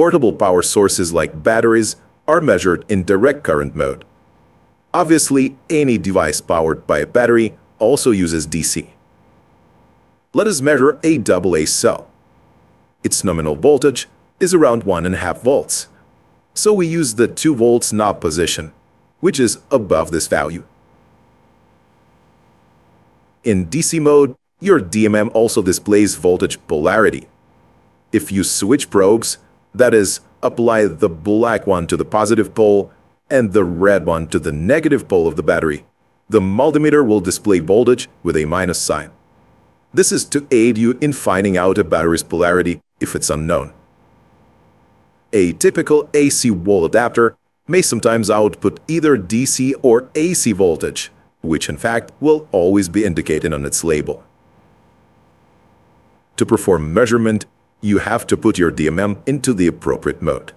Portable power sources like batteries are measured in direct current mode. Obviously, any device powered by a battery also uses DC. Let us measure a AA cell. Its nominal voltage is around 1.5 volts. So we use the 2 volts knob position, which is above this value. In DC mode, your DMM also displays voltage polarity. If you switch probes, that is, apply the black one to the positive pole and the red one to the negative pole of the battery, the multimeter will display voltage with a minus sign. This is to aid you in finding out a battery's polarity if it's unknown. A typical AC wall adapter may sometimes output either DC or AC voltage, which in fact will always be indicated on its label. To perform measurement, you have to put your DMM into the appropriate mode.